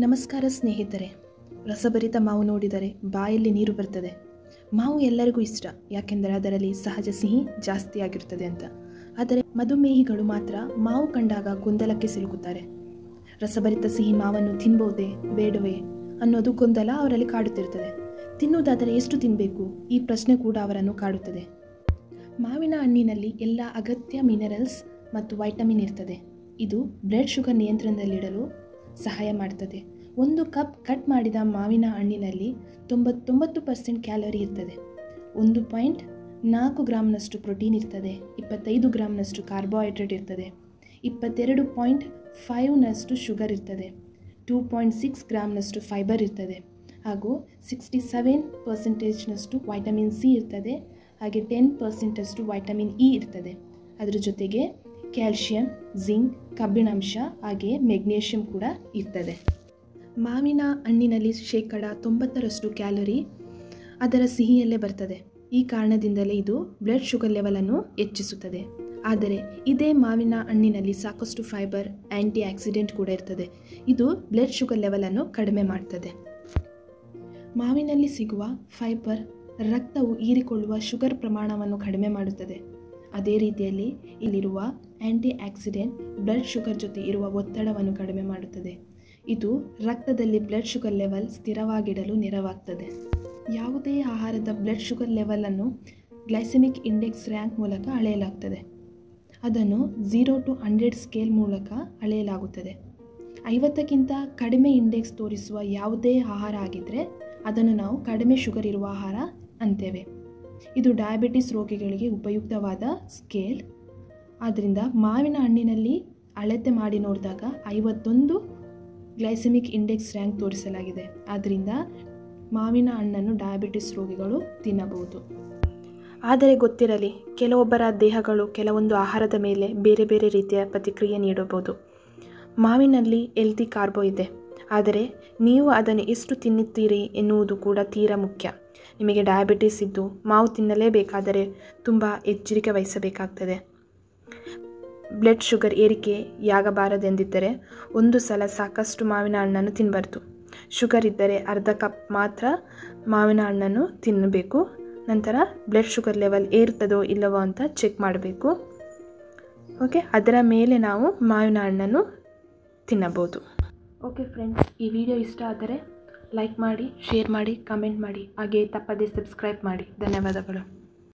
ನಮಸ್ಕಾರ ಸ್ನೇಹಿತರೆ. ರಸಭರಿತ ಮಾವು ನೋಡಿದರೆ ಬಾಯಲ್ಲಿ ನೀರು ಬರ್ತದೆ. ಮಾವು ಎಲ್ಲರಿಗೂ ಇಷ್ಟ, ಯಾಕೆಂದರೆ ಅದರಲ್ಲಿ ಸಹಜ ಸಿಹಿ ಜಾಸ್ತಿ ಅಂತ. ಆದರೆ ಮಧುಮೇಹಿಗಳು ಮಾತ್ರ ಮಾವು ಕಂಡಾಗ ಗೊಂದಲಕ್ಕೆ ಸಿಲುಕುತ್ತಾರೆ. ರಸಭರಿತ ಸಿಹಿ ಮಾವನ್ನು ತಿನ್ಬೋದೇ ಬೇಡವೇ ಅನ್ನೋದು ಗೊಂದಲ ಅವರಲ್ಲಿ ಕಾಡುತ್ತಿರುತ್ತದೆ. ತಿನ್ನುವುದಾದರೆ ಎಷ್ಟು ತಿನ್ನಬೇಕು ಈ ಪ್ರಶ್ನೆ ಕೂಡ ಅವರನ್ನು ಕಾಡುತ್ತದೆ. ಮಾವಿನ ಹಣ್ಣಿನಲ್ಲಿ ಎಲ್ಲ ಅಗತ್ಯ ಮಿನರಲ್ಸ್ ಮತ್ತು ವೈಟಮಿನ್ ಇರ್ತದೆ. ಇದು ಬ್ಲಡ್ ಶುಗರ್ ನಿಯಂತ್ರಣದಲ್ಲಿಡಲು ಸಹಾಯ ಮಾಡ್ತದೆ. ಒಂದು ಕಪ್ ಕಟ್ ಮಾಡಿದ ಮಾವಿನ ಹಣ್ಣಿನಲ್ಲಿ ತೊಂಬತ್ತೊಂಬತ್ತು ಪರ್ಸೆಂಟ್ ಕ್ಯಾಲೋರಿ ಇರ್ತದೆ. ಒಂದು ಪಾಯಿಂಟ್ ನಾಲ್ಕು ಗ್ರಾಮ್ನಷ್ಟು ಪ್ರೋಟೀನ್ ಇರ್ತದೆ. ಇಪ್ಪತ್ತೈದು ಗ್ರಾಮ್ನಷ್ಟು ಕಾರ್ಬೋಹೈಡ್ರೇಟ್ ಇರ್ತದೆ. ಇಪ್ಪತ್ತೆರಡು ಪಾಯಿಂಟ್ ಫೈವ್ನಷ್ಟು ಶುಗರ್ ಇರ್ತದೆ. ಟೂ ಪಾಯಿಂಟ್ ಸಿಕ್ಸ್ ಗ್ರಾಮ್ನಷ್ಟು ಫೈಬರ್ ಇರ್ತದೆ. ಹಾಗೂ ಸಿಕ್ಸ್ಟಿ ಸೆವೆನ್ ಪರ್ಸೆಂಟೇಜ್ನಷ್ಟು ವೈಟಮಿನ್ ಸಿ ಇರ್ತದೆ. ಹಾಗೆ ಟೆನ್ ಪರ್ಸೆಂಟಷ್ಟು ವೈಟಮಿನ್ ಇ ಇರ್ತದೆ. ಅದರ ಜೊತೆಗೆ ಕ್ಯಾಲ್ಶಿಯಂ, ಜಿಂಕ್, ಕಬ್ಬಿಣಾಂಶ ಹಾಗೆ ಮೆಗ್ನೇಷಿಯಂ ಕೂಡ ಇರ್ತದೆ. ಮಾವಿನ ಹಣ್ಣಿನಲ್ಲಿ ಶೇಕಡ ತೊಂಬತ್ತರಷ್ಟು ಕ್ಯಾಲರಿ ಅದರ ಸಿಹಿಯಲ್ಲೇ ಬರ್ತದೆ. ಈ ಕಾರಣದಿಂದಲೇ ಇದು ಬ್ಲಡ್ ಶುಗರ್ ಲೆವೆಲನ್ನು ಹೆಚ್ಚಿಸುತ್ತದೆ. ಆದರೆ ಇದೇ ಮಾವಿನ ಹಣ್ಣಿನಲ್ಲಿ ಸಾಕಷ್ಟು ಫೈಬರ್ ಆ್ಯಂಟಿ ಆಕ್ಸಿಡೆಂಟ್ ಕೂಡ ಇರ್ತದೆ. ಇದು ಬ್ಲಡ್ ಶುಗರ್ ಲೆವೆಲನ್ನು ಕಡಿಮೆ ಮಾಡ್ತದೆ. ಮಾವಿನಲ್ಲಿ ಸಿಗುವ ಫೈಬರ್ ರಕ್ತವು ಹೀರಿಕೊಳ್ಳುವ ಶುಗರ್ ಪ್ರಮಾಣವನ್ನು ಕಡಿಮೆ ಮಾಡುತ್ತದೆ. ಅದೇ ರೀತಿಯಲ್ಲಿ ಇಲ್ಲಿರುವ ಆ್ಯಂಟಿ ಆಕ್ಸಿಡೆಂಟ್ ಬ್ಲಡ್ ಶುಗರ್ ಜೊತೆ ಇರುವ ಒತ್ತಡವನ್ನು ಕಡಿಮೆ ಮಾಡುತ್ತದೆ. ಇದು ರಕ್ತದಲ್ಲಿ ಬ್ಲಡ್ ಶುಗರ್ ಲೆವೆಲ್ ಸ್ಥಿರವಾಗಿಡಲು ನೆರವಾಗ್ತದೆ. ಯಾವುದೇ ಆಹಾರದ ಬ್ಲಡ್ ಶುಗರ್ ಲೆವೆಲನ್ನು ಗ್ಲೈಸೆಮಿಕ್ ಇಂಡೆಕ್ಸ್ ರ್ಯಾಂಕ್ ಮೂಲಕ ಅಳೆಯಲಾಗ್ತದೆ. ಅದನ್ನು ಝೀರೋ ಟು ಹಂಡ್ರೆಡ್ ಸ್ಕೇಲ್ ಮೂಲಕ ಅಳೆಯಲಾಗುತ್ತದೆ. ಐವತ್ತಕ್ಕಿಂತ ಕಡಿಮೆ ಇಂಡೆಕ್ಸ್ ತೋರಿಸುವ ಯಾವುದೇ ಆಹಾರ ಆಗಿದ್ದರೆ ಅದನ್ನು ನಾವು ಕಡಿಮೆ ಶುಗರ್ ಇರುವ ಆಹಾರ ಅಂತೇವೆ. ಇದು ಡಯಾಬಿಟಿಸ್ ರೋಗಿಗಳಿಗೆ ಉಪಯುಕ್ತವಾದ ಸ್ಕೇಲ್ ಆದ್ದರಿಂದ ಮಾವಿನ ಹಣ್ಣಿನಲ್ಲಿ ಅಳತೆ ಮಾಡಿ ನೋಡಿದಾಗ ಐವತ್ತೊಂದು ಗ್ಲೈಸೆಮಿಕ್ ಇಂಡೆಕ್ಸ್ ರ್ಯಾಂಕ್ ತೋರಿಸಲಾಗಿದೆ. ಆದ್ದರಿಂದ ಮಾವಿನ ಹಣ್ಣನ್ನು ಡಯಾಬಿಟಿಸ್ ರೋಗಿಗಳು ತಿನ್ನಬಹುದು. ಆದರೆ ಗೊತ್ತಿರಲಿ, ಕೆಲವೊಬ್ಬರ ದೇಹಗಳು ಕೆಲವೊಂದು ಆಹಾರದ ಮೇಲೆ ಬೇರೆ ಬೇರೆ ರೀತಿಯ ಪ್ರತಿಕ್ರಿಯೆ ನೀಡಬಹುದು. ಮಾವಿನಲ್ಲಿ ಎಲ್ತಿ ಕಾರ್ಬೋ ಇದೆ. ಆದರೆ ನೀವು ಅದನ್ನು ಎಷ್ಟು ತಿನ್ನುತ್ತೀರಿ ಎನ್ನುವುದು ಕೂಡ ತೀರಾ ಮುಖ್ಯ. ನಿಮಗೆ ಡಯಾಬಿಟಿಸ್ ಇದ್ದು ಮಾವು ತಿನ್ನಲೇಬೇಕಾದರೆ ತುಂಬ ಎಚ್ಚರಿಕೆ ವಹಿಸಬೇಕಾಗ್ತದೆ. ಬ್ಲಡ್ ಶುಗರ್ ಏರಿಕೆಯಾಗಬಾರದೆಂದಿದ್ದರೆ ಒಂದು ಸಲ ಸಾಕಷ್ಟು ಮಾವಿನ ಹಣ್ಣನ್ನು ತಿನ್ನಬಾರ್ದು ಶುಗರ್ ಇದ್ದರೆ ಅರ್ಧ ಕಪ್ ಮಾತ್ರ ಮಾವಿನ ಹಣ್ಣನ್ನು ತಿನ್ನಬೇಕು. ನಂತರ ಬ್ಲಡ್ ಶುಗರ್ ಲೆವೆಲ್ ಏರ್ತದೋ ಇಲ್ಲವೋ ಅಂತ ಚೆಕ್ ಮಾಡಬೇಕು. ಓಕೆ ಅದರ ಮೇಲೆ ನಾವು ಮಾವಿನ ಹಣ್ಣನ್ನು ತಿನ್ನಬಹುದು. ಓಕೆ ಫ್ರೆಂಡ್ಸ್ ಈ ವಿಡಿಯೋ ಇಷ್ಟ ಆದರೆ ಲೈಕ್ ಮಾಡಿ ಶೇರ್ ಮಾಡಿ ಕಮೆಂಟ್ ಮಾಡಿ ಹಾಗೆ ತಪ್ಪದೇ ಸಬ್ಸ್ಕ್ರೈಬ್ ಮಾಡಿ. ಧನ್ಯವಾದಗಳು.